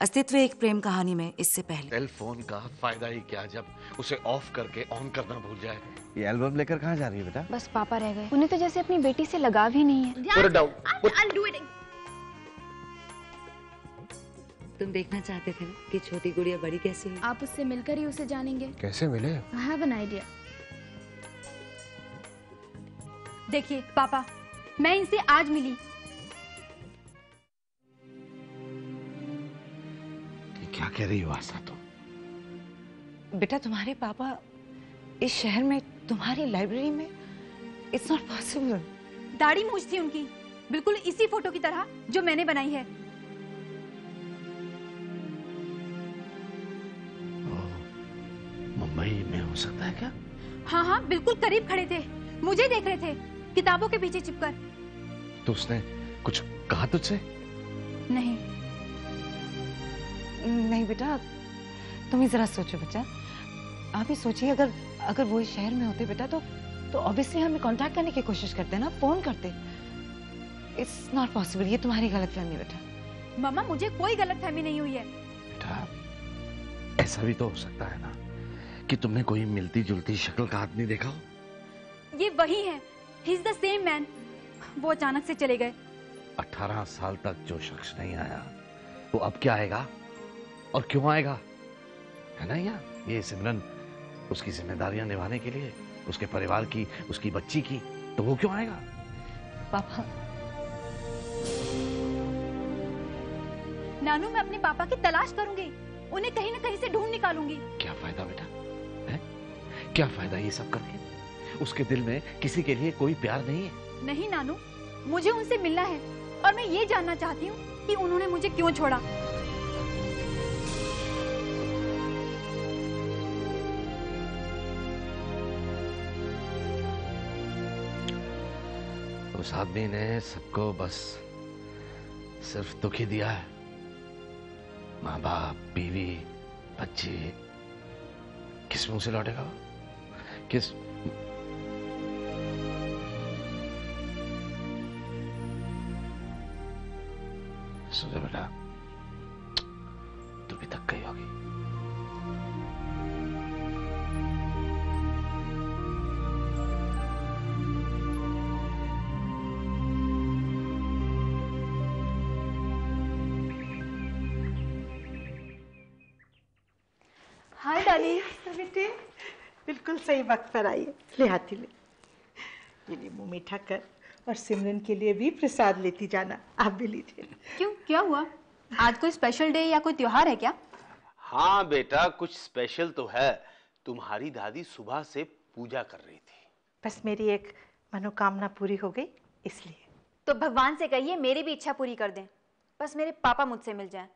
अस्तित्व एक प्रेम कहानी में इससे पहले। सेल फ़ोन का फ़ायदा ही क्या जब उसे ऑफ़ करके ऑन करना भूल जाए? ये एल्बम लेकर कहाँ जा रही है बेटा? बस पापा रह गए। उन्हें तो जैसे अपनी बेटी से लगाव ही नहीं है. तुम देखना चाहते थे ना कि छोटी गुड़िया बड़ी कैसी है? आप उससे मिलकर ही उसे जानेंगे। कैसे मिले? आई हैव एन आइडिया देखिए पापा मैं इनसे आज मिली। कह रही हो आशा तुम बेटा तुम्हारे पापा इस शहर में तुम्हारी लाइब्रेरी में इट्स नॉट पॉसिबल दाढ़ी मूछ थी उनकी। बिल्कुल इसी फ़ोटो की तरह जो मैंने बनाई है। मुंबई में हो सकता है क्या? हाँ हाँ बिल्कुल करीब खड़े थे। मुझे देख रहे थे किताबों के पीछे चिपकर। तो उसने कुछ कहा तुझसे? नहीं नहीं बेटा तुम ही जरा सोचो बच्चा। आप ही सोचिए अगर अगर वो इस शहर में होते बेटा तो तो ऑब्वियसली हमें कांटेक्ट करने की कोशिश करते ना फ़ोन करते। इट्स नॉट पॉसिबल ये तुम्हारी गलतफहमी है बेटा। मामा मुझे कोई गलतफहमी नहीं हुई है। बेटा ऐसा भी तो हो सकता है ना कि तुमने कोई मिलती जुलती शक्ल का आदमी देखा हो? ये वही है। He is the same man वो अचानक से चले गए। अठारह साल तक जो शख्स नहीं आया वो अब क्या आएगा? और क्यों आएगा? है ना या ये सिमरन उसकी जिम्मेदारियाँ निभाने के लिए उसके परिवार की उसकी बच्ची की तो वो क्यों आएगा? पापा। नानू मैं अपने पापा की तलाश करूँगी। उन्हें कहीं ना कहीं से ढूंढ निकालूँगी। क्या फ़ायदा बेटा? है? क्या फ़ायदा ये सब करके? उसके दिल में किसी के लिए कोई प्यार नहीं है। नहीं नानू मुझे उनसे मिलना है। और मैं ये जानना चाहती हूँ कि उन्होंने मुझे क्यों छोड़ा। आदमी ने सबको बस सिर्फ़ दुख दिया है माँ बाप बीवी, बच्ची, किस मुँह से लौटेगा वो? किस सुनो बेटा, तू भी थक गई होगी बिल्कुल सही वक्त पर आई है ले हाथी ले। ये ले मुँह मीठा कर और सिमरन के लिए भी प्रसाद लेती जाना। आप भी लीजिए। क्यों? क्या हुआ? आज कोई स्पेशल डे या कोई त्योहार है क्या? हाँ बेटा कुछ स्पेशल तो है। तुम्हारी दादी सुबह से पूजा कर रही थी। बस मेरी एक मनोकामना पूरी हो गई इसलिए। तो भगवान से कहिए मेरी भी इच्छा पूरी कर दें। बस मेरे पापा मुझसे मिल जाएँ।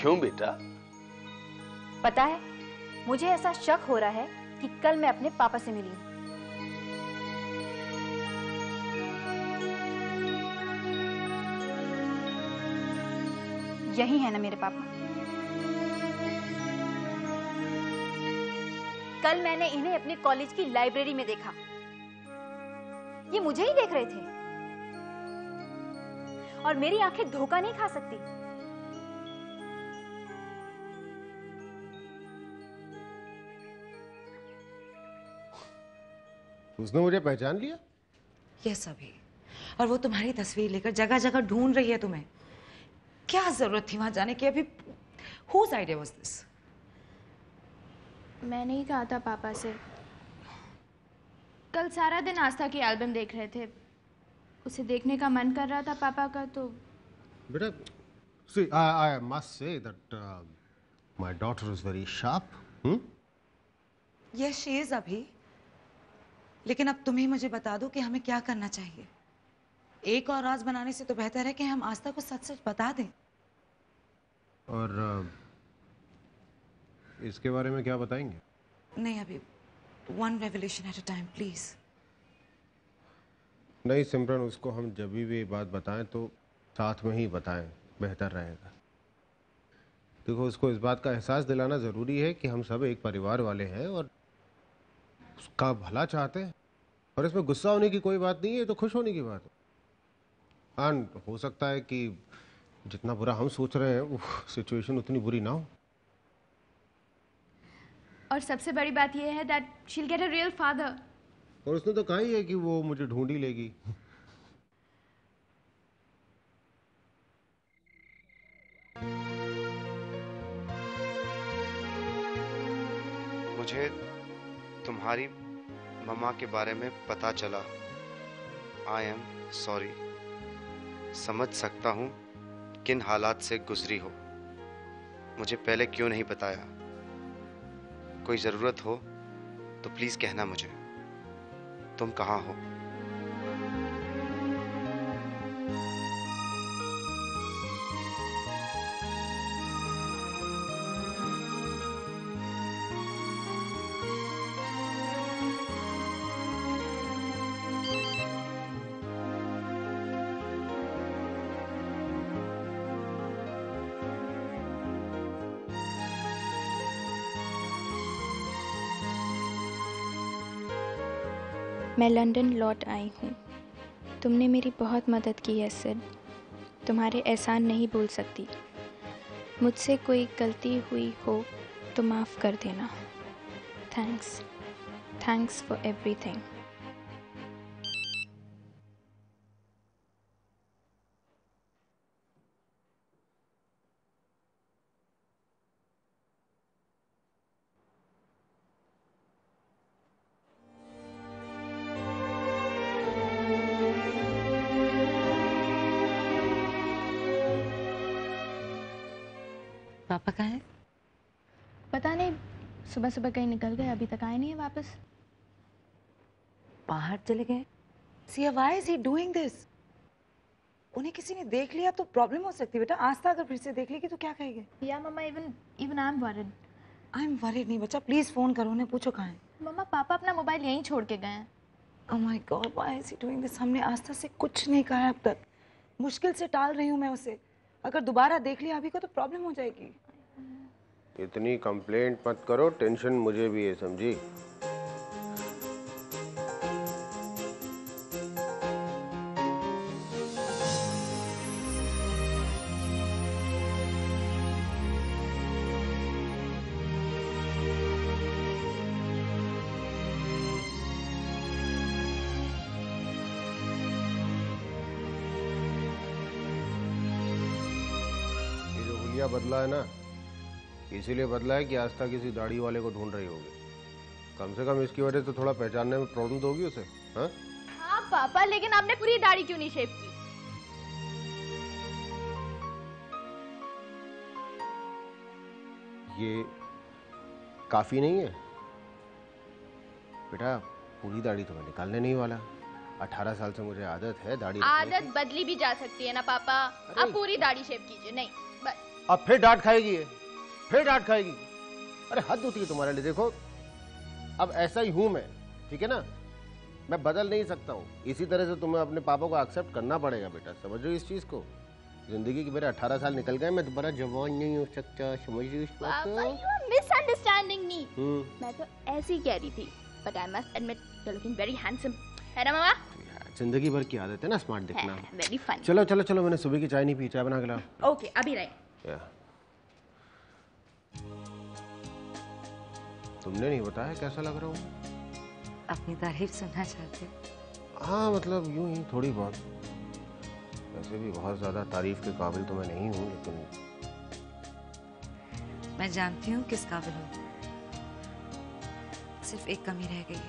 क्यों बेटा? पता है, मुझे ऐसा शक हो रहा है कि कल मैं अपने पापा से मिली। यही है ना मेरे पापा। कल मैंने इन्हें अपने कॉलेज की लाइब्रेरी में देखा। ये मुझे ही देख रहे थे। और मेरी आँखें धोखा नहीं खा सकती। उसने मुझे पहचान लिया? यस अभी। और वो तुम्हारी तस्वीर लेकर जगह जगह ढूंढ रही है तुम्हें। क्या ज़रूरत थी वहाँ जाने की? अभी हुज आइडिया वाज दिस मैंने ही कहा था पापा से। कल सारा दिन आस्था की एल्बम देख रहे थे। उसे देखने का मन कर रहा था पापा का तो बेटा see I, I must say that uh, my daughter is very sharp hmm? Yes she is अभी। लेकिन अब तुम ही मुझे बता दो कि हमें क्या करना चाहिए। एक और राज बनाने से तो बेहतर है कि हम आस्था को सच सच बता दें। और इसके बारे में क्या बताएँगे? नहीं अभी one revolution at a time please नहीं सिमरन उसको हम जब भी ये बात बताएँ तो साथ में ही बताएँ बेहतर रहेगा। देखो उसको इस बात का एहसास दिलाना ज़रूरी है कि हम सब एक परिवार वाले हैं और उसका भला चाहते हैं। और इसमें गुस्सा होने की कोई बात नहीं है तो खुश होने की बात है। एंड हो सकता है कि जितना बुरा हम सोच रहे हैं वो सिचुएशन उतनी बुरी ना हो। और सबसे बड़ी बात यह है that she'll get a real father और उसने तो कहा ही है कि वो मुझे ढूंढ ही लेगी। मुझे तुम्हारी मम्मा के बारे में पता चला। आई एम सॉरी समझ सकता हूँ किन हालात से गुजरी हो। मुझे पहले क्यों नहीं बताया? कोई ज़रूरत हो तो प्लीज़ कहना मुझे। तुम कहाँ हो? मैं लंदन लौट आई हूँ। तुमने मेरी बहुत मदद की है, सिड। तुम्हारे एहसान नहीं भूल सकती। मुझसे कोई गलती हुई हो तो माफ़ कर देना। थैंक्स। Thanks for everything. पापा कहाँ है? पता नहीं सुबह सुबह कहीं निकल गए अभी तक आए नहीं है वापस। बाहर चले गए? See why is he doing this उन्हें किसी ने देख लिया तो प्रॉब्लम हो सकती है। बेटा आस्था अगर फिर से देख लेगी तो क्या कहेगी? या मम्मा even even I am worried I am worried नहीं बच्चा प्लीज़ फ़ोन करो उन्हें पूछो कहाँ है। मम्मा पापा अपना मोबाइल यहीं छोड़ के गए हैं। ओह my God why is he doing this हमने आस्था से कुछ नहीं कहा अब तक। मुश्किल से टाल रही हूँ मैं उसे। अगर दोबारा देख लिया अभी को तो प्रॉब्लम हो जाएगी। इतनी कंप्लेंट मत करो टेंशन मुझे भी है, समझी? बदला है ना इसीलिए बदला है कि आस्था किसी दाढ़ी वाले को ढूंढ रही होगी। कम से कम इसकी वजह से थोड़ा पहचानने में प्रॉब्लम तो होगी उसे हाँ? हाँ पापा लेकिन आपने पूरी दाढ़ी क्यों नहीं शेप की? ये काफ़ी नहीं है। बेटा पूरी दाढ़ी तो मैं निकालने नहीं वाला। अठारह साल से मुझे आदत है दाढ़ी आदत बदली भी जा सकती है ना पापा? आप पूरी दाढ़ी शेप कीजिए नहीं। अब फिर डांट खाएगी ये। फिर डांट खाएगी। अरे हद होती है तुम्हारे लिए देखो। अब ऐसा ही हूँ मैं ठीक है ना? मैं बदल नहीं सकता हूँ। इसी तरह से तुम्हें अपने पापा को एक्सेप्ट करना पड़ेगा बेटा समझ हो इस चीज़ को? ज़िंदगी के मेरे अठारह साल निकल गए मैं दोबारा जवान नहीं हो सकता समझ रही मिसअंडरस्टैंडिंग मी मैं तो ऐसे ही कह रही थी but I must admit you looking very handsome है ना मामा? ज़िंदगी भर की आदत है ना स्मार्ट दिखना। वेरी फन चलो चलो चलो मैंने सुबह की चाय नहीं पी चाय बना के लाओ। ओके अभी रहे। या। तुमने नहीं बताया कैसा लग रहा हूँ? अपनी तारीफ़ सुनना चाहते हाँ मतलब यूँ ही थोड़ी बहुत। वैसे भी बहुत ज़्यादा तारीफ़ के काबिल तो मैं नहीं हूँ लेकिन मैं जानती हूँ किस काबिल हूँ। सिर्फ़ एक कमी रह गई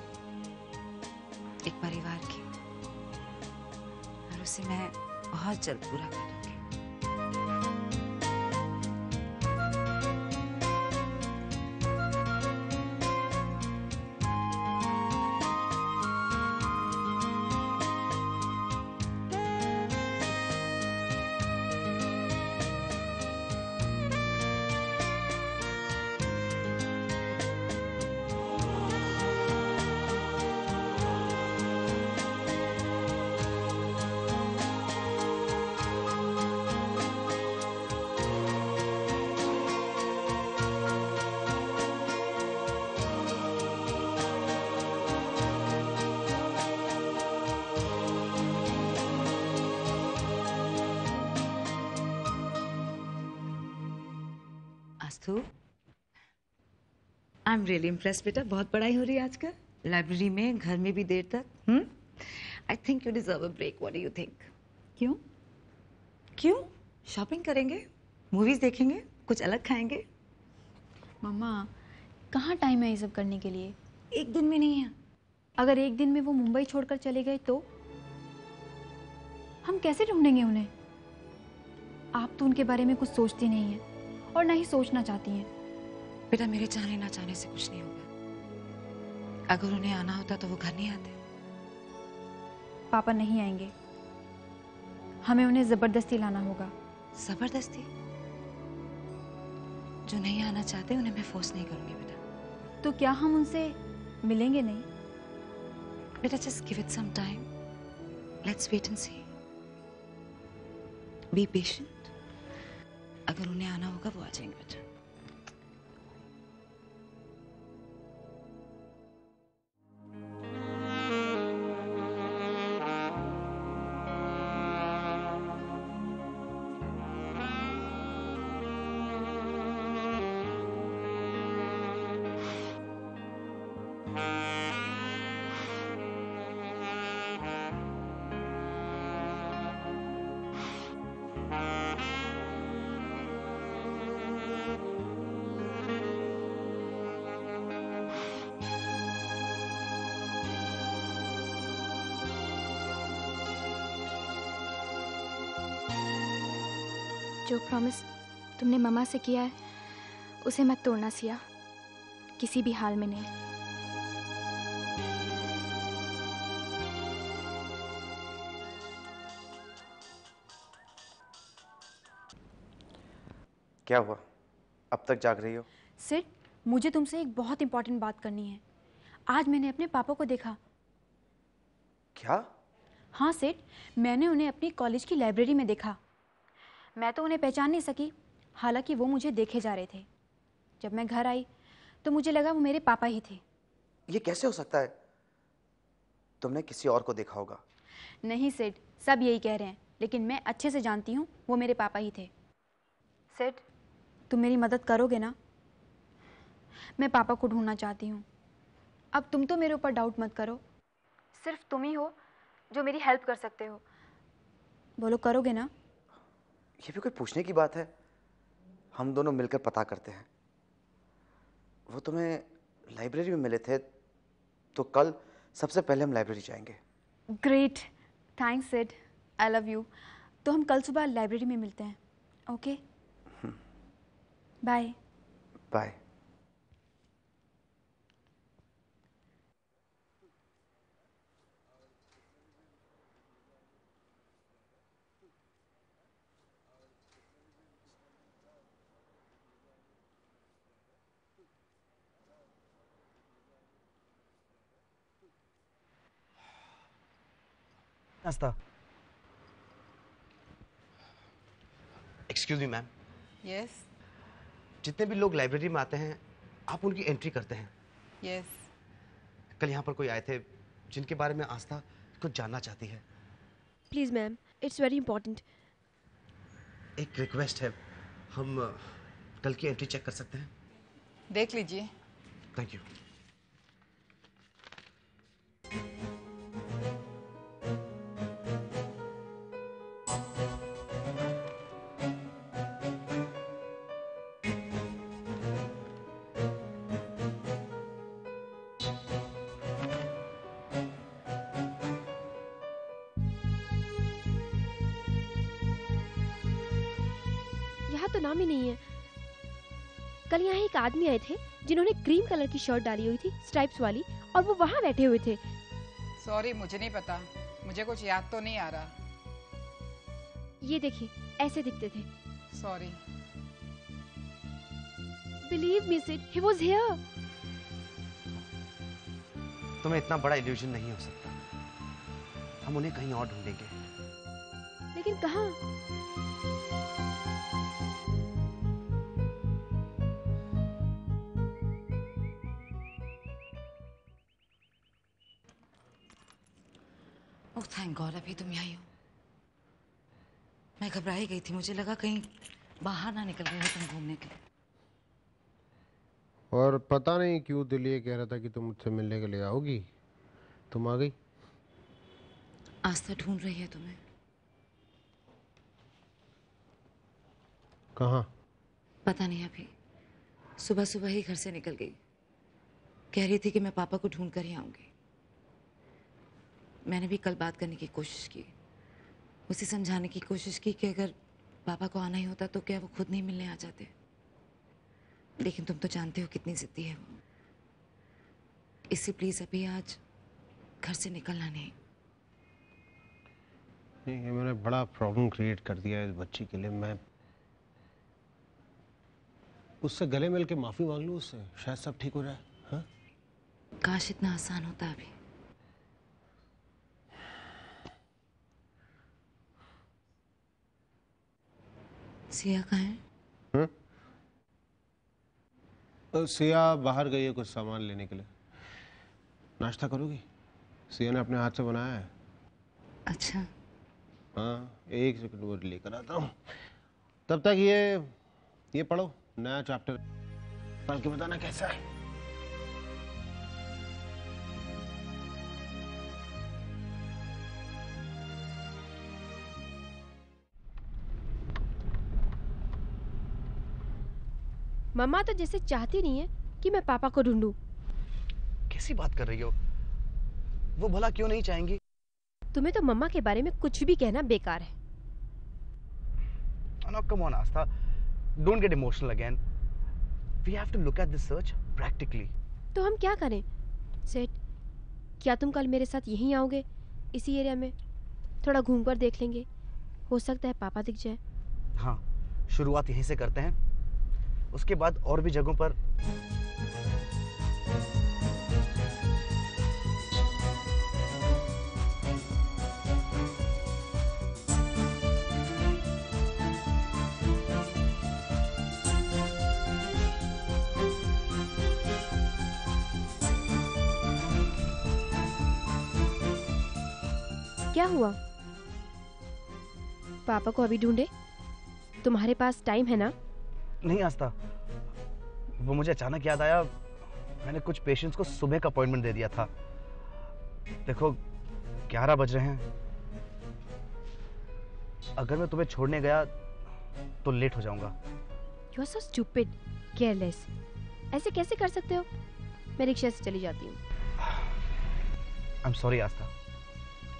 एक परिवार की। और उसे मैं बहुत जल्द पूरा कर। अस्तु आई एम रियली इम्प्रेस बेटा। बहुत पढ़ाई हो रही है आजकल। लाइब्रेरी में घर में भी देर तक। हम्म I think you deserve a break what do you think क्यों? क्यों? शॉपिंग करेंगे? मूवीज़ देखेंगे? कुछ अलग खाएँगे? मम्मा कहाँ टाइम है ये सब करने के लिए? एक दिन में नहीं है। अगर एक दिन में वो मुंबई छोड़कर चले गए तो? हम कैसे ढूंढेंगे उन्हें? आप तो उनके बारे में कुछ सोचती नहीं हैं। और ना ही सोचना चाहती हैं। बेटा मेरे चाहने ना चाहने से कुछ नहीं होगा। अगर उन्हें आना होता तो वो घर नहीं आते। पापा नहीं आएँगे। हमें उन्हें ज़बरदस्ती लाना होगा। ज़बरदस्ती? जो नहीं आना चाहते उन्हें मैं फोर्स नहीं करूँगी बेटा। तो क्या हम उनसे मिलेंगे नहीं? बेटा just give it some time let's wait and see be patient अगर उन्हें आना होगा वो आ जाएँगे बेटा जो प्रॉमिस तुमने ममा से किया है उसे मत तोड़ना सिया। किसी भी हाल में नहीं। क्या हुआ? अब तक जाग रही हो? सिड मुझे तुमसे एक बहुत इंपॉर्टेंट बात करनी है। आज मैंने अपने पापा को देखा। क्या? हाँ सेठ मैंने उन्हें अपनी कॉलेज की लाइब्रेरी में देखा। मैं तो उन्हें पहचान नहीं सकी। हालाँकि वो मुझे देखे जा रहे थे। जब मैं घर आई तो मुझे लगा वो मेरे पापा ही थे। ये कैसे हो सकता है? तुमने किसी और को देखा होगा। नहीं सेठ सब यही कह रहे हैं लेकिन मैं अच्छे से जानती हूँ वो मेरे पापा ही थे। सेठ तुम मेरी मदद करोगे ना? मैं पापा को ढूंढना चाहती हूँ। अब तुम तो मेरे ऊपर डाउट मत करो। सिर्फ़ तुम ही हो जो मेरी हेल्प कर सकते हो। बोलो करोगे ना? ये भी कोई पूछने की बात है? हम दोनों मिलकर पता करते हैं। वो तुम्हें लाइब्रेरी में मिले थे तो कल सबसे पहले हम लाइब्रेरी जाएँगे। Great thanks Sid I love you तो हम कल सुबह लाइब्रेरी में मिलते हैं ओके बाय बाय नाश्ता एक्सक्यूज मी मैम यस जितने भी लोग लाइब्रेरी में आते हैं आप उनकी एंट्री करते हैं। यस कल यहाँ पर कोई आए थे जिनके बारे में आस्था कुछ जानना चाहती है। Please ma'am it's very important एक रिक्वेस्ट है। हम कल की एंट्री चेक कर सकते हैं? देख लीजिए। थैंक यू तो नाम ही नहीं है। कल यहाँ एक आदमी आए थे जिन्होंने क्रीम कलर की शर्ट डाली हुई थी स्ट्राइप्स वाली और वो वहाँ बैठे हुए थे। सॉरी मुझे नहीं पता। मुझे कुछ याद तो नहीं आ रहा। ये देखिए ऐसे दिखते थे। Sorry believe me Sid he was here तुम्हें इतना बड़ा इल्यूजन नहीं हो सकता। हम उन्हें कहीं और ढूंढेंगे। लेकिन कहाँ? ओह थैंक गॉड अभी तुम यहाँ हो मैं घबराई गई थी मुझे लगा कहीं बाहर ना निकल गए हो तुम घूमने के लिए। और पता नहीं क्यों दिल ये कह रहा था कि तुम मुझसे मिलने के लिए आओगी? तुम आ गई? आस्था ढूंढ रही है तुम्हें। कहाँ? पता नहीं अभी। सुबह सुबह ही घर से निकल गई। कह रही थी कि मैं पापा को ढूंढ कर ही आऊँगी। मैंने भी कल बात करने की कोशिश की। उसे समझाने की कोशिश की कि अगर पापा को आना ही होता तो क्या वो खुद नहीं मिलने आ जाते? लेकिन तुम तो जानते हो कितनी जिद्दी है वो। इससे प्लीज़ अभी आज घर से निकलना नहीं। नहीं ये मैंने बड़ा प्रॉब्लम क्रिएट कर दिया है इस बच्ची के लिए। मैं उससे गले मिल के माफ़ी मांग लूँ उससे? शायद सब ठीक हो जाए हाँ? काश इतना आसान होता अभी। सिया कहाँ है? हुँ? सिया बाहर गई है कुछ सामान लेने के लिए। नाश्ता करोगी? सिया ने अपने हाथ से बनाया है। अच्छा। हाँ एक सेकंड वो लेकर आता हूँ। तब तक ये ये पढ़ो नया चैप्टर पढ़ के बताना कैसा है? मम्मा तो जैसे चाहती नहीं है कि मैं पापा को ढूंढूं। कैसी बात कर रही हो? वो भला क्यों नहीं चाहेंगी? तुम्हें तो मम्मा के बारे में कुछ भी कहना बेकार है। No, come on, Astha. Don't get emotional again. We have to look at this search practically. तो हम क्या करें? सेठ क्या तुम कल मेरे साथ यहीं आओगे? इसी एरिया में। थोड़ा घूम कर देख लेंगे। हो सकता है पापा दिख जाए। हाँ शुरुआत यहीं से करते हैं। उसके बाद और भी जगहों पर। क्या हुआ? पापा को अभी ढूंढे? तुम्हारे पास टाइम है ना? नहीं आस्था। वो मुझे अचानक याद आया मैंने कुछ पेशेंट्स को सुबह का अपॉइंटमेंट दे दिया था। देखो ग्यारह बज रहे हैं। अगर मैं तुम्हें छोड़ने गया तो लेट हो जाऊँगा। You are so stupid careless ऐसे कैसे कर सकते हो? मैं रिक्शा से चली जाती हूँ। I am sorry Astha.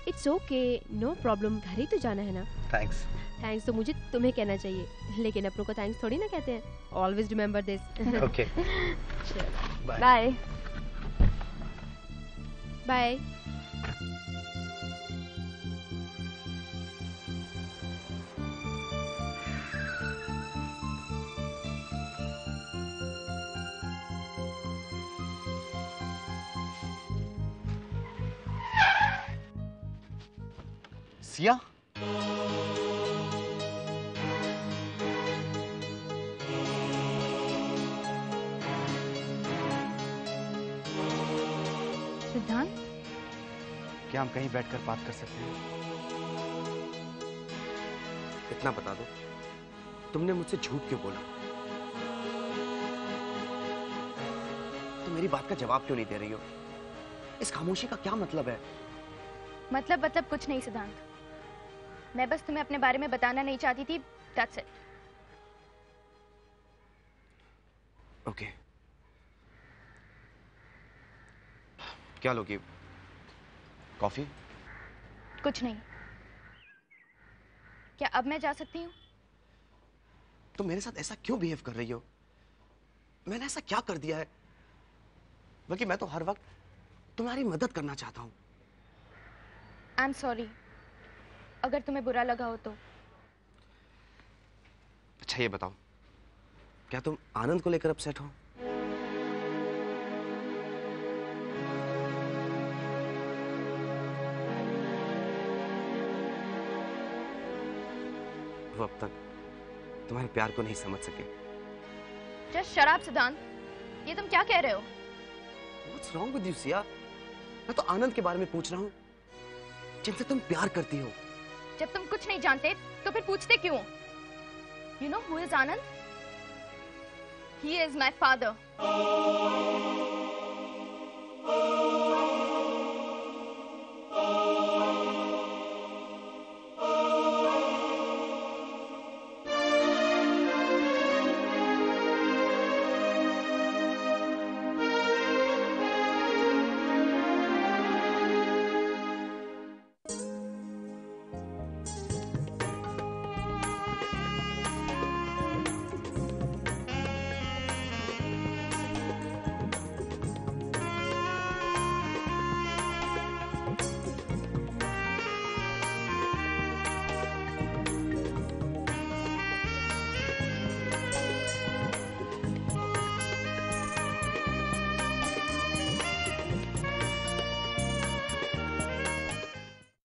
It's okay no problem घर ही तो जाना है ना। थैंक्स थैंक्स तो मुझे तुम्हें कहना चाहिए। लेकिन अपनों को थैंक्स थोड़ी ना कहते हैं। Always remember this okay bye bye Siya Siddhant? क्या हम कहीं बैठकर बात कर सकते हैं? इतना बता दो। तुमने मुझसे झूठ क्यों बोला? तुम मेरी बात का जवाब क्यों नहीं दे रही हो? इस खामोशी का क्या मतलब है? मतलब मतलब कुछ नहीं सिद्धांत। मैं बस तुम्हें अपने बारे में बताना नहीं चाहती थी दैट्स इट ओके क्या लोगी? कॉफ़ी? कुछ नहीं। क्या अब मैं जा सकती हूँ? तुम मेरे साथ ऐसा क्यों बिहेव कर रही हो? मैंने ऐसा क्या कर दिया है? बल्कि मैं तो हर वक्त तुम्हारी मदद करना चाहता हूँ। आई एम सॉरी अगर तुम्हें बुरा लगा हो तो। अच्छा ये बताओ। क्या तुम आनंद को लेकर अपसेट हो? वो अब तक तुम्हारे प्यार को नहीं समझ सके। जस्ट शराब सिद्धांत। ये तुम क्या कह रहे हो? What's wrong with you, Siya? मैं तो आनंद के बारे में पूछ रहा हूँ। जिनसे तुम प्यार करती हो। जब तुम कुछ नहीं जानते तो फिर पूछते क्यों you know who is Anand he is my father.